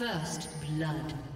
First blood.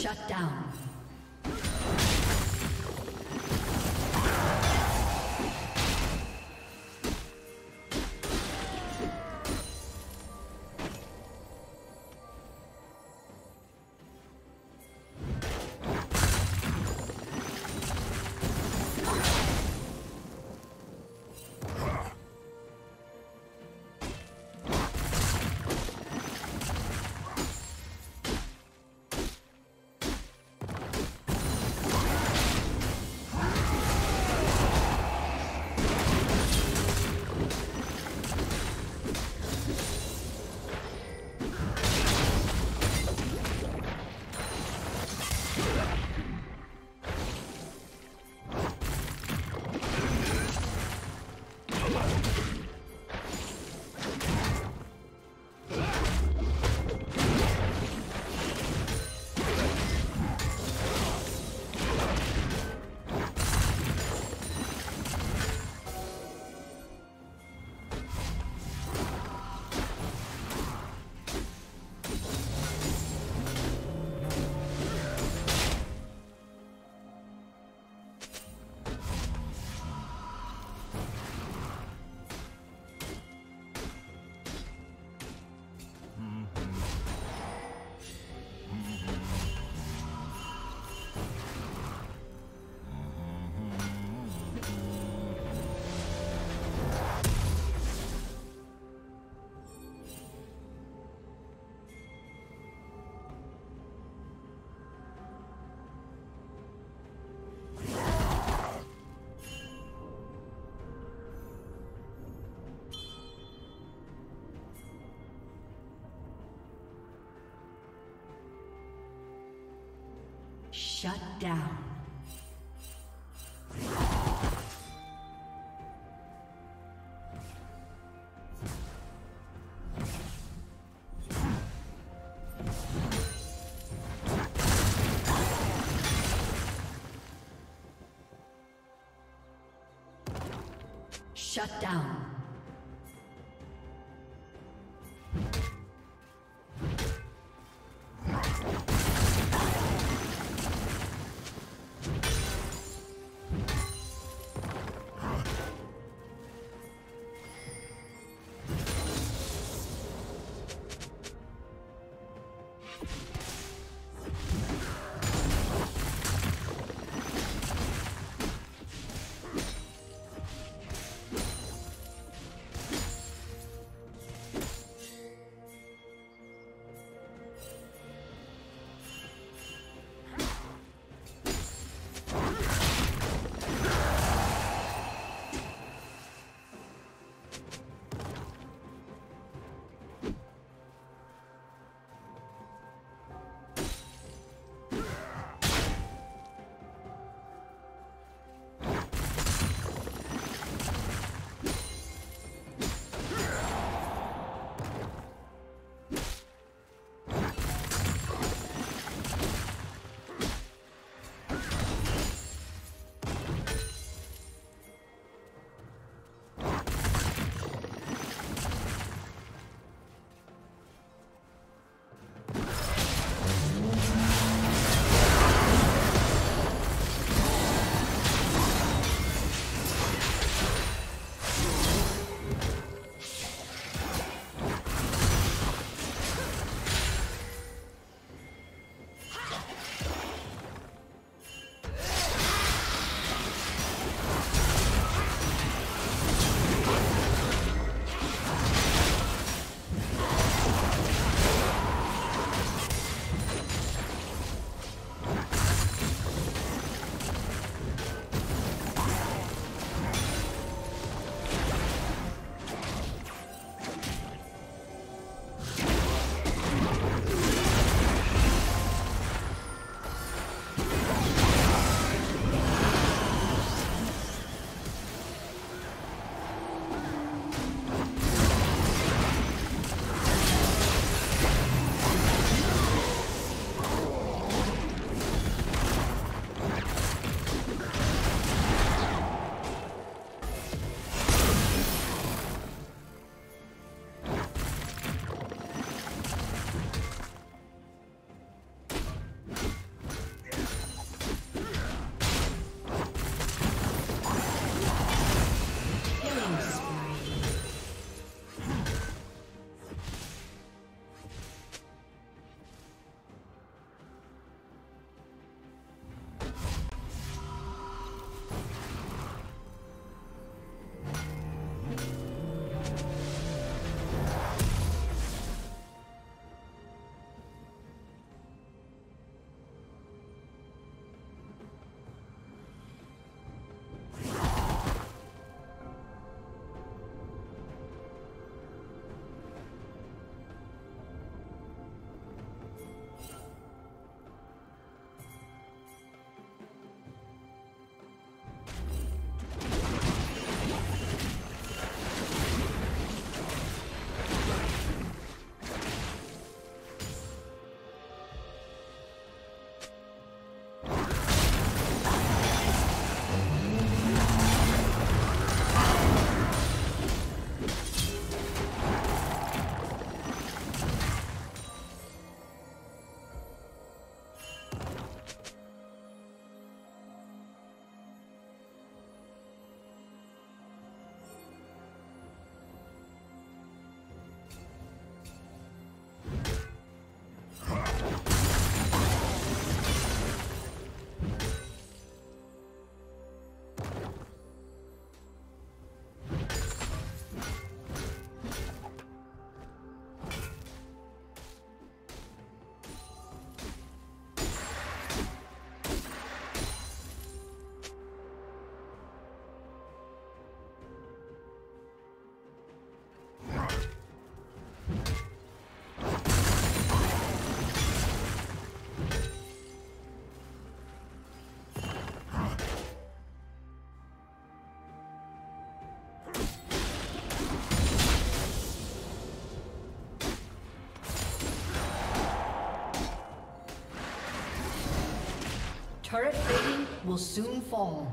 Shut down. Shut down. Will soon fall.